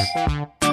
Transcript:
Música